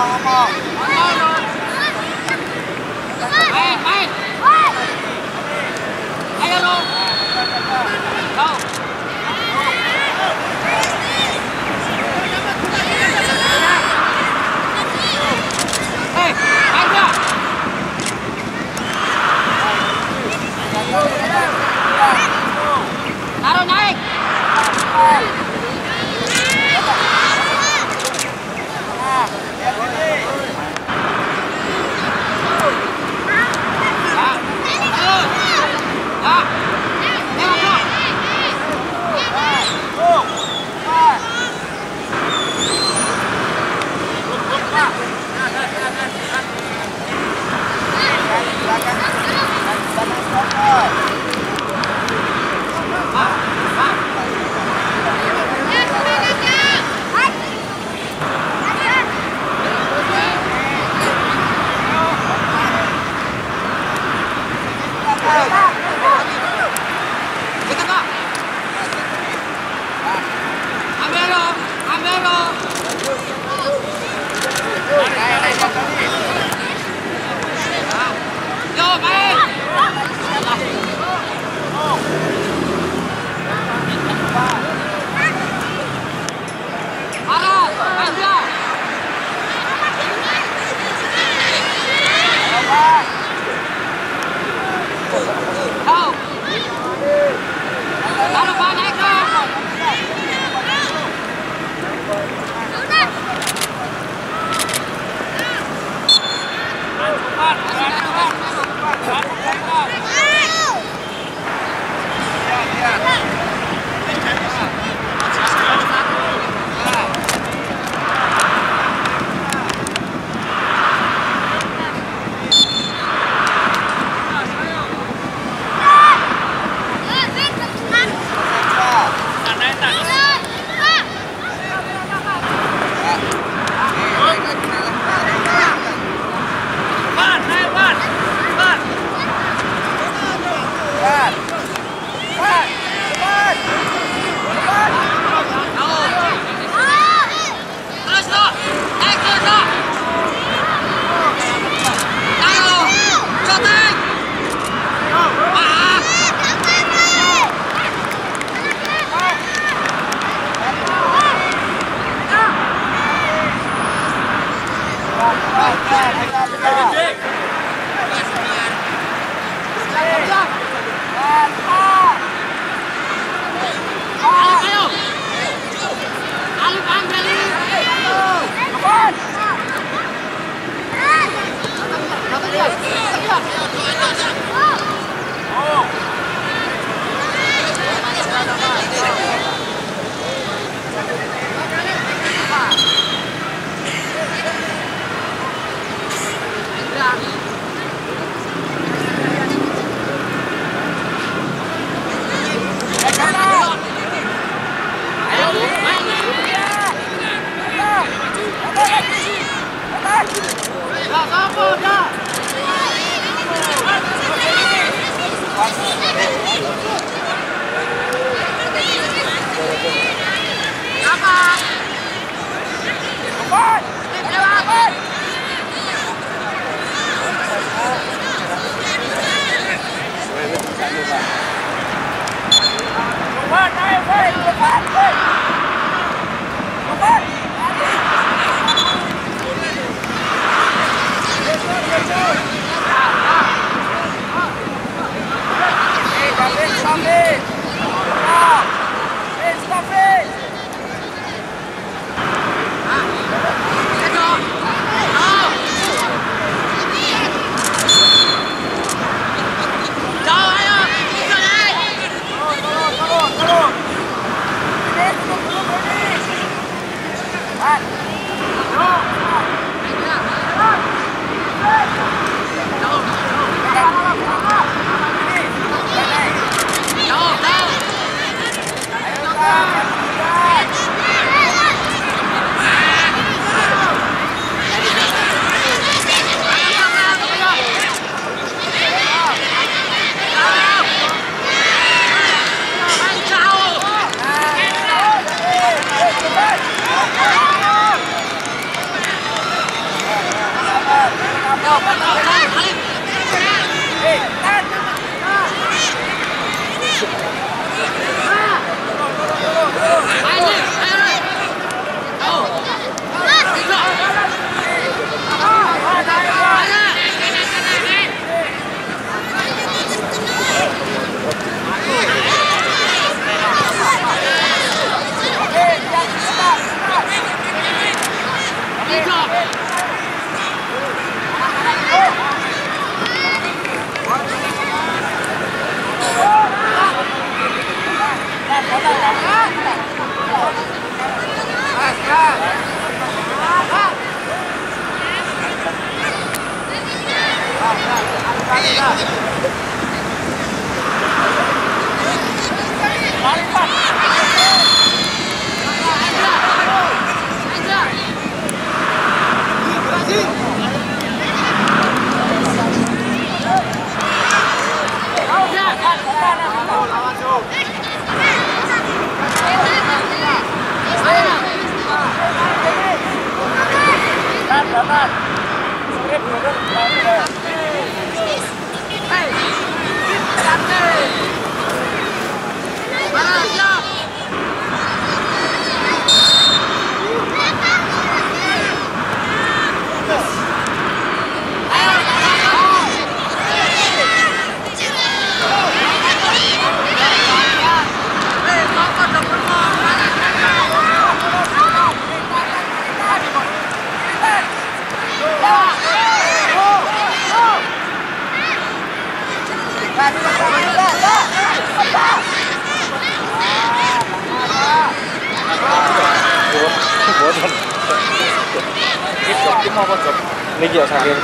好好好。好哎哎哎 Yo, man! した dapat. Sore belum langsung. Hei. 보존 이쪽 끝나고 좀 미디어 사기에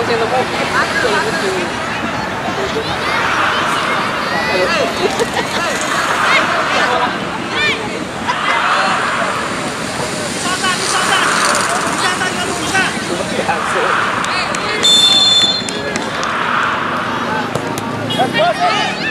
haciendo como acto de música. Let's go!